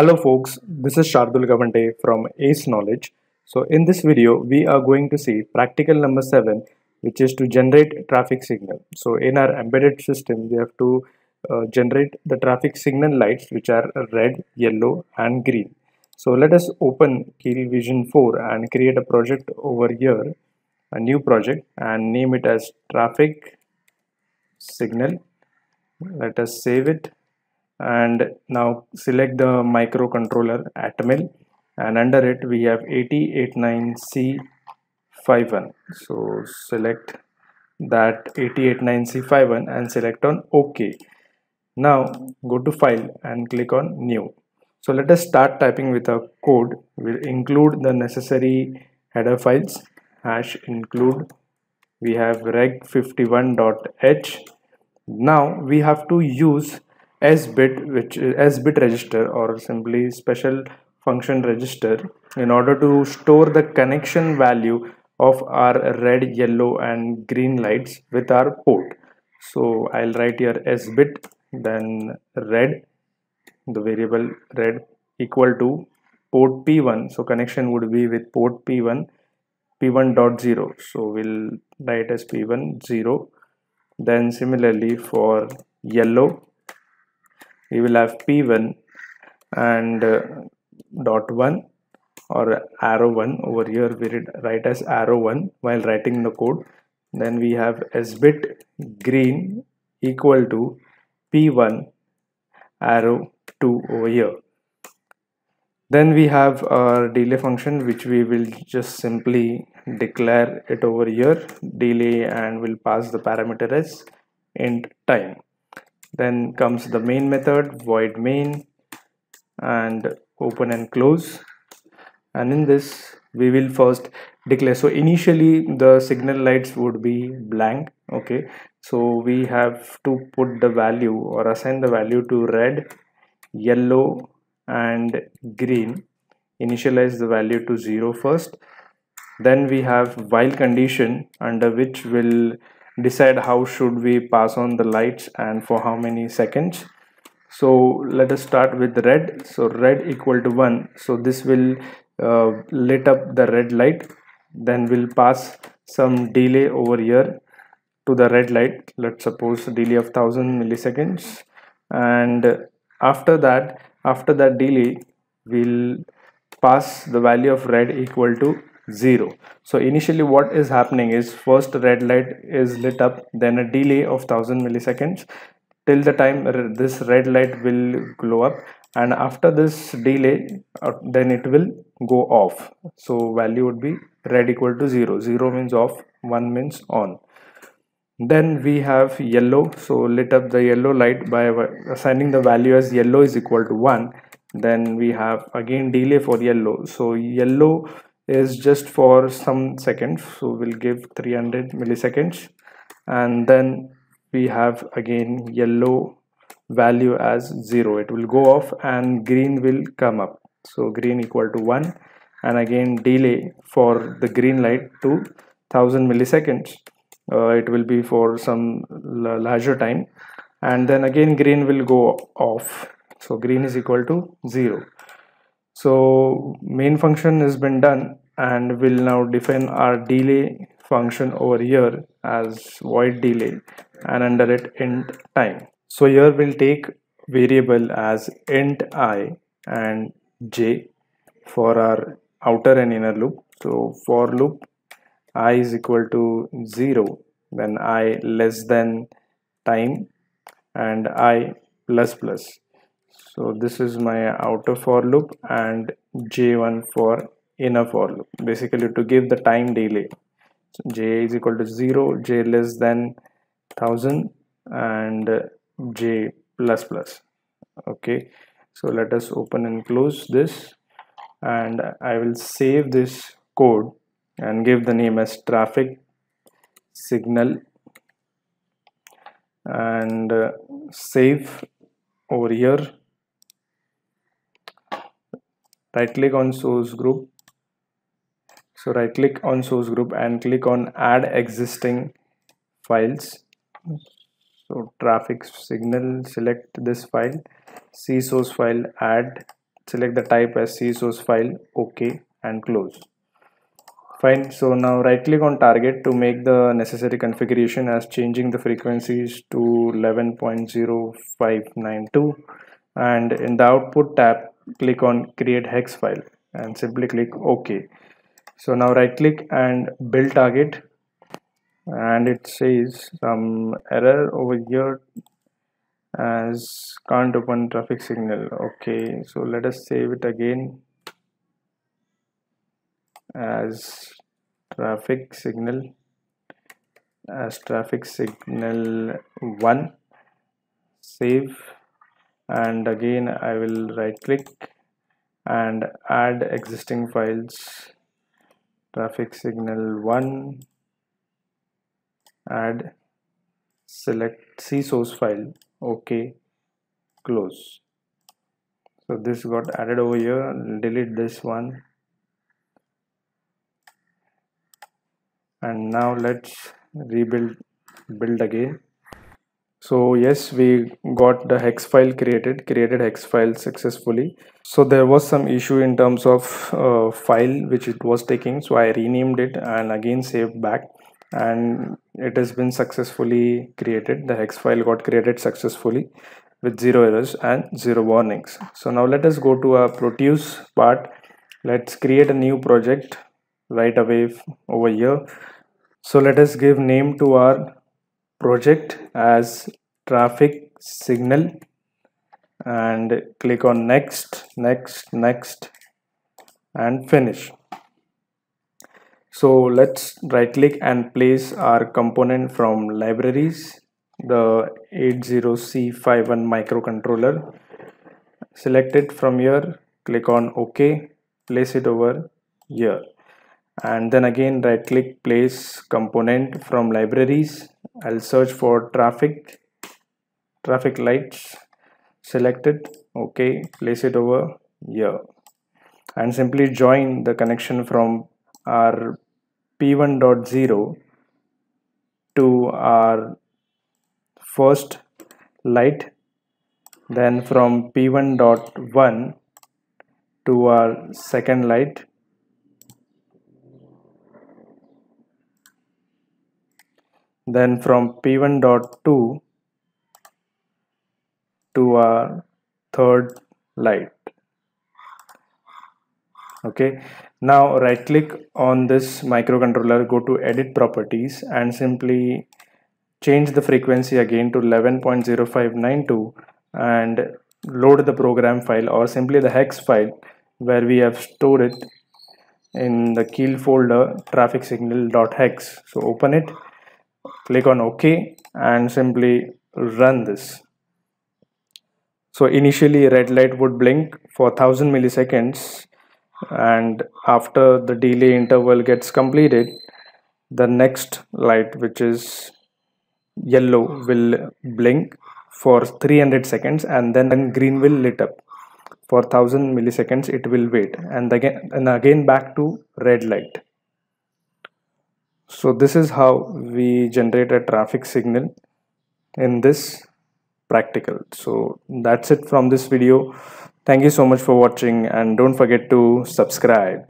Hello folks, this is Shardul Gavante from Ace Knowledge. So in this video, we are going to see practical number 7 which is to generate traffic signal. So in our embedded system, we have to uh, generate the traffic signal lights which are red, yellow and green. So let us open Keil Vision 4 and create a project over here, a new project and name it as traffic signal. Let us save it and now select the microcontroller Atmel and under it we have AT89C51 so select that AT89C51 and select on OK. Now go to file and click on new. So let us start typing with a code. We'll include the necessary header files. Hash include. We have reg51.h now we have to use s bit which s bit register or simply special function register in order to store the connection value of our red yellow and green lights with our port. So i'll write here s bit then red the variable red equal to port p1 so connection would be with port p1 p1 dot 0 so we'll write as p1 0 then similarly for yellow we will have p1 and uh, dot 1 or arrow 1 over here. We write as arrow 1 while writing the code. Then we have s bit green equal to p1 arrow 2 over here. Then we have our delay function which we will just simply declare it over here delay and we'll pass the parameter as int time then comes the main method void main and open and close. And in this we will first declare. So initially the signal lights would be blank okay? So we have to put the value or assign the value to red yellow and green. Initialize the value to zero first. Then we have while condition under which will decide how should we pass on the lights and for how many seconds. So let us start with red. So red equal to 1 so this will uh, lit up the red light. Then we'll pass some delay over here to the red light. Let's suppose delay of 1000 milliseconds. And after that after that delay we'll pass the value of red equal to 0 so initially what is happening is first red light is lit up then a delay of 1000 milliseconds. Till the time this red light will glow up and after this delay uh, then it will go off. So value would be red equal to 0 0 means off 1 means on. Then we have yellow. So lit up the yellow light by assigning the value as yellow is equal to 1 then we have again delay for yellow. So yellow is just for some seconds. So we'll give 300 milliseconds. And then we have again yellow value as 0 it will go off and green will come up. So green equal to 1 and again delay for the green light to 1000 milliseconds. Uh, it will be for some larger time. And then again green will go off. So green is equal to 0 so main function has been done and we'll now define our delay function over here as void delay and under it int time. So here we'll take variable as int i and j for our outer and inner loop. So for loop i is equal to 0 then i less than time and i plus plus. So this is my outer for loop and j1 for inner for loop basically to give the time delay. So j is equal to 0 j less than 1000 and j plus plus. Okay? So let us open and close this and I will save this code and give the name as traffic signal and uh, save over here. Right click on source group so right click on source group and click on add existing files. So traffic signal select this file. See source file add select the type as c source file okay and close. Fine. So now right click on target to make the necessary configuration as changing the frequencies to 11.0592 and in the output tab click on create hex file and simply click ok so now right click and build target. And it says some error over here as can't open traffic signal. Okay so let us save it again as traffic signal as traffic signal 1 save. And again I will right click and add existing files traffic signal 1 add. Select c source file. Okay close. So this got added over here. Delete this one. And now let's rebuild build again. So yes we got the hex file created created hex file successfully so there was some issue in terms of uh, file which it was taking. So i renamed it and again saved back. And it has been successfully created. The hex file got created successfully with zero errors and zero warnings. So now let us go to our proteus part. Let's create a new project right away over here. So let us give name to our project as traffic signal and click on next next next and finish. So let's right click and place our component from libraries the 80c51 microcontroller. Select it from here click on ok place it over here. And then again right click place component from libraries. I'll search for traffic traffic lights select it okay place it over here. And simply join the connection from our p1.0 to our first light then from p1.1 to our second light. Then from p1.2 to our third light. Okay. Now right click on this microcontroller go to edit properties and simply change the frequency again to 11.0592 and load the program file or simply the hex file where we have stored it in the Keil folder traffic signal.hex so open it click on ok and simply run this so initially red light would blink for 1000 milliseconds and after the delay interval gets completed the next light which is yellow will blink for 300 seconds and then green will lit up. For 1000 milliseconds it will wait. And again and again back to red light. So this is how we generate a traffic signal in this practical. So that's it from this video. Thank you so much for watching and don't forget to subscribe